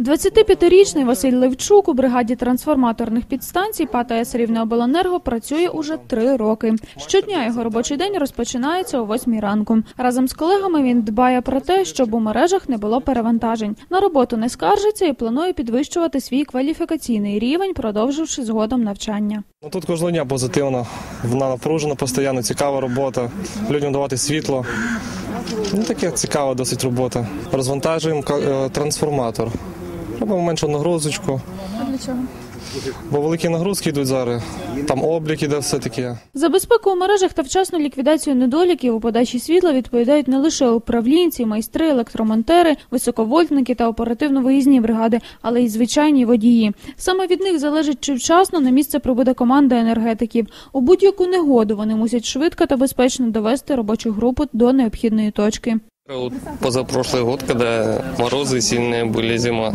25-річний Василь Левчук у бригаді трансформаторних підстанцій ПАТ АЕС Рівнеобленерго працює уже три роки. Щодня його робочий день розпочинається о 8 ранку. Разом з колегами він дбає про те, щоб у мережах не було перевантажень. На роботу не скаржиться і планує підвищувати свій кваліфікаційний рівень, продовживши згодом навчання. Ну, тут кожного дня позитивно. Вона напружена постійно, цікава робота. Людям давати світло. Ну, таке цікава досить робота. Розвантажуємо е, трансформатор. Робимо меншу нагрузочку. А для чого? Бо великі нагрузки йдуть зараз. Там облік іде все таке. За безпеку у мережах та вчасну ліквідацію недоліків у подачі світла відповідають не лише управлінці, майстри, електромонтери, високовольтники та оперативно-виїзні бригади, але й звичайні водії. Саме від них залежить, чи вчасно на місце прибуде команда енергетиків. У будь-яку негоду вони мусять швидко та безпечно довести робочу групу до необхідної точки. Вот позапрошлый год, когда морозы сильные были, зима,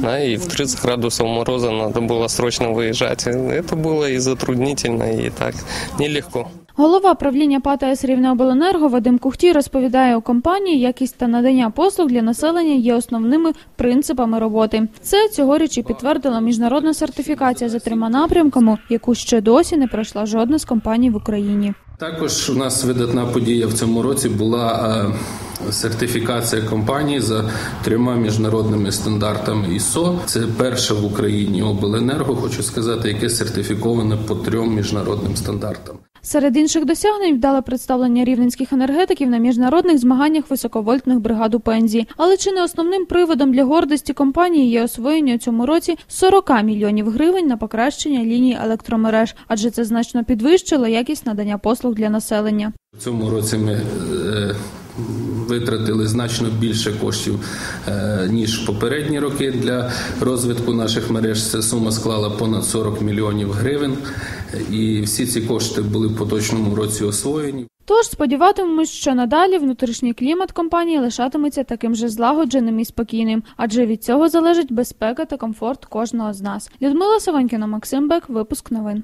да, и в 30 градусов мороза надо было срочно выезжать. Это было и затруднительно, и так нелегко. Голова правління ПАТ АЕС Рівнеобленерго Вадим Кухтій розповідає, у компанії якість та надання послуг для населення є основними принципами роботи. Це цьогоріч і підтвердила міжнародна сертифікація за трьома напрямками, яку ще досі не пройшла жодна з компаній в Україні. Також у нас видатна подія в цьому році була е, сертифікація компанії за трьома міжнародними стандартами ISO. Це перша в Україні обленерго, хочу сказати, яке сертифіковане по трьом міжнародним стандартам. Серед інших досягнень вдале представлення рівненських енергетиків на міжнародних змаганнях високовольтних бригад у пензі. Але чи не основним приводом для гордості компанії є освоєння у цьому році 40 мільйонів гривень на покращення ліній електромереж, адже це значно підвищило якість надання послуг для населення. У цьому році ми е, витратили значно більше коштів е, ніж попередні роки для розвитку наших мереж. Ця сума склала понад 40 мільйонів гривень, і всі ці кошти були в поточному році освоєні. Тож сподіватимемось, що надалі внутрішній клімат компанії лишатиметься таким же злагодженим і спокійним, адже від цього залежить безпека та комфорт кожного з нас. Людмила Саванькіна, Максим Бек, випуск новин.